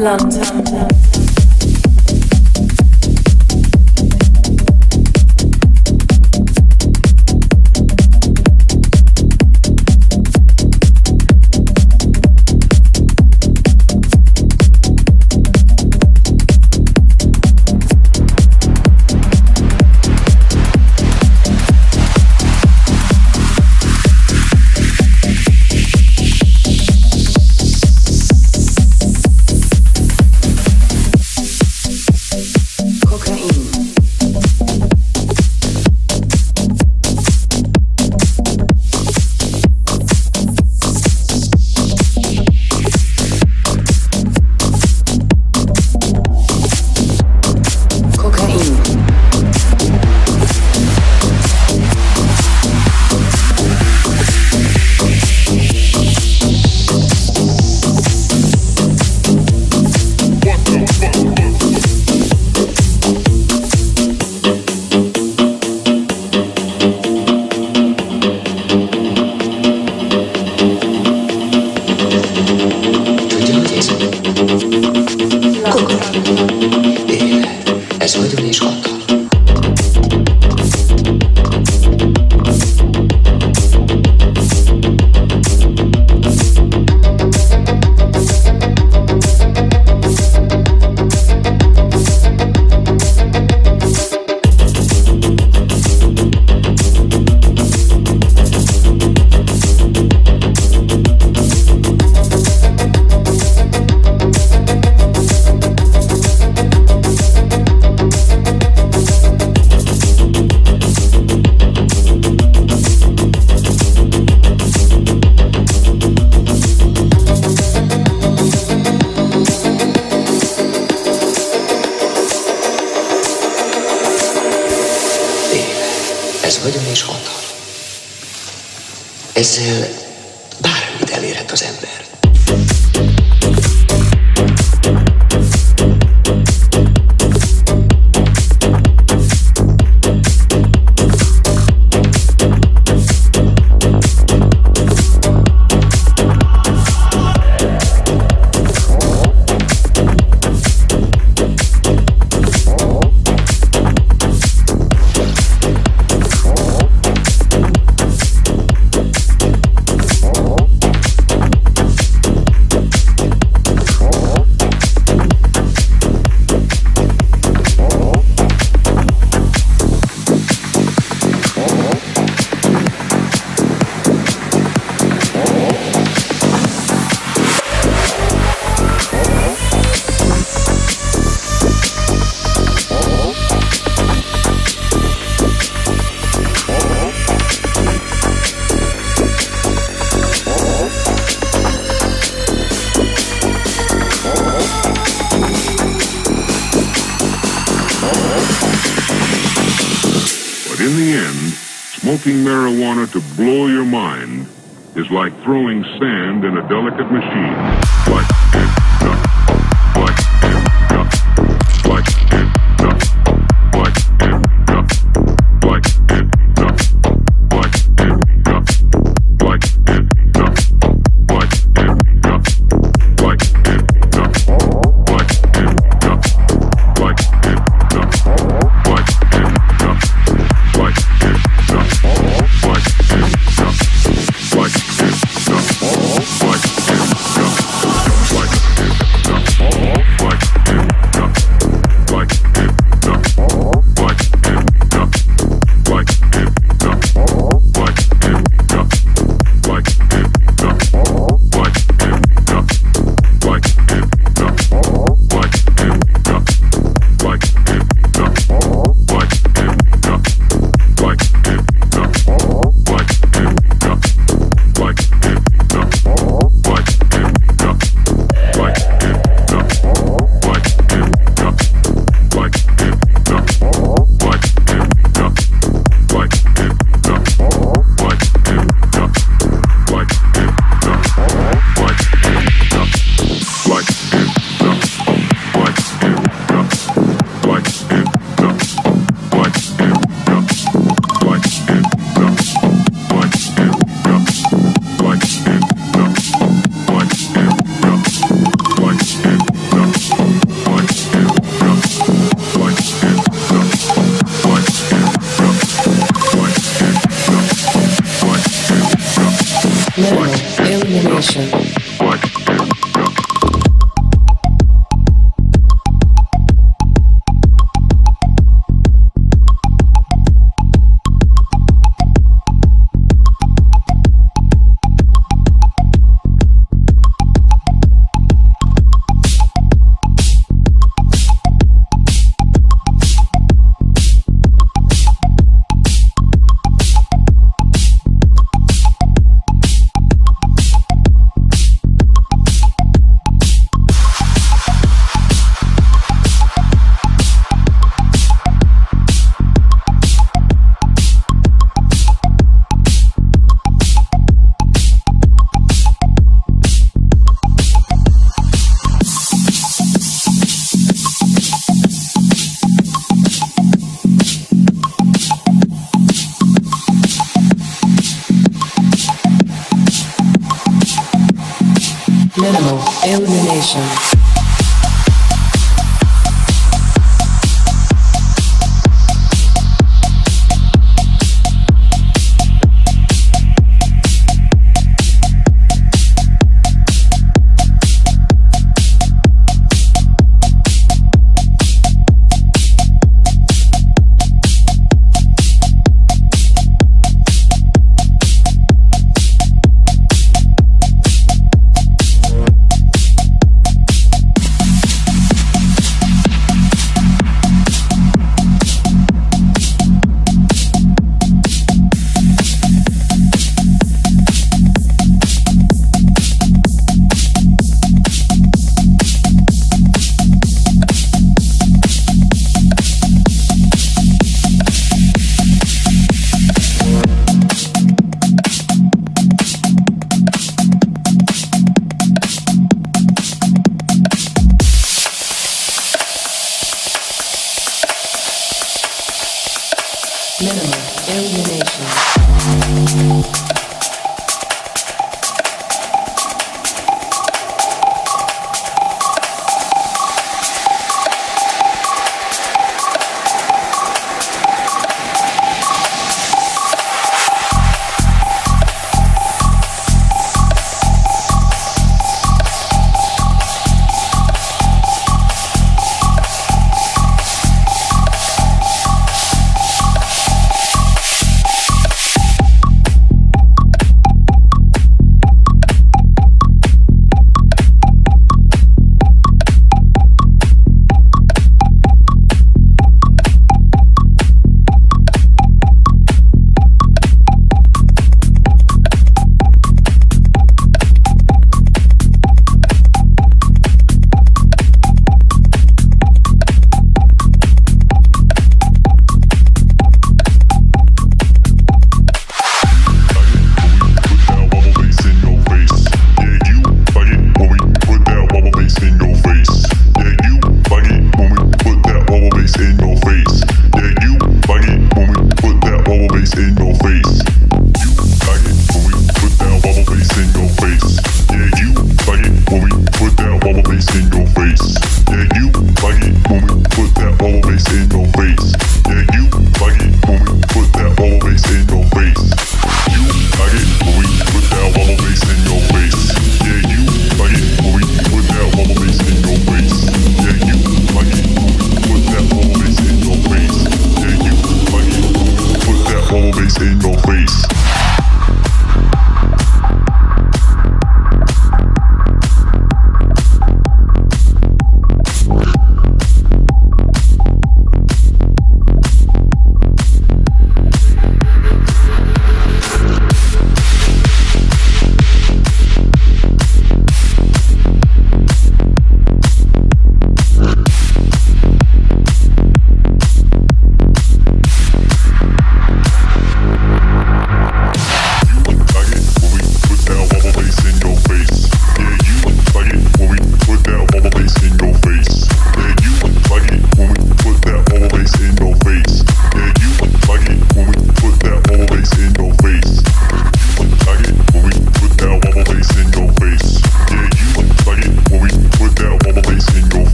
London. Like delicate machine.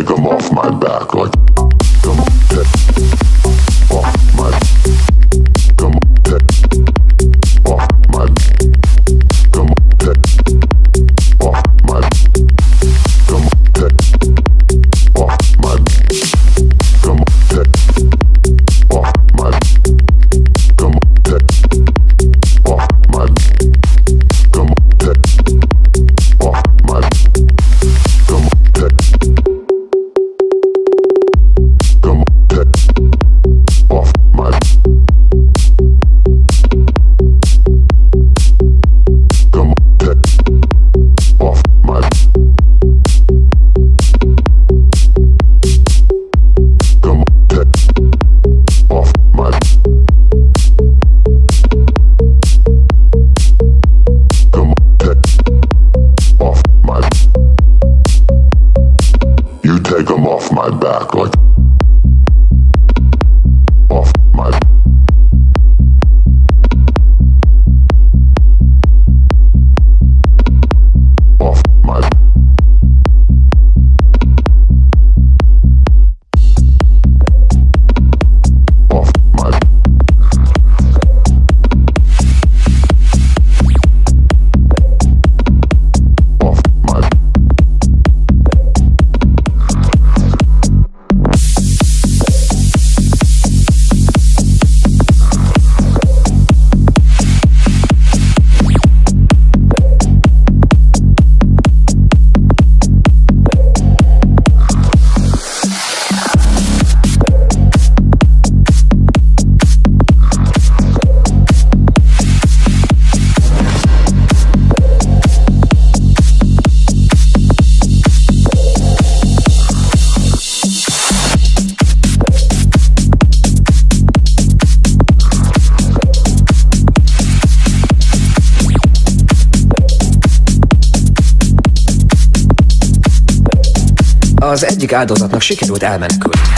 take them off my back like az egyik áldozatnak sikerült elmenekülni.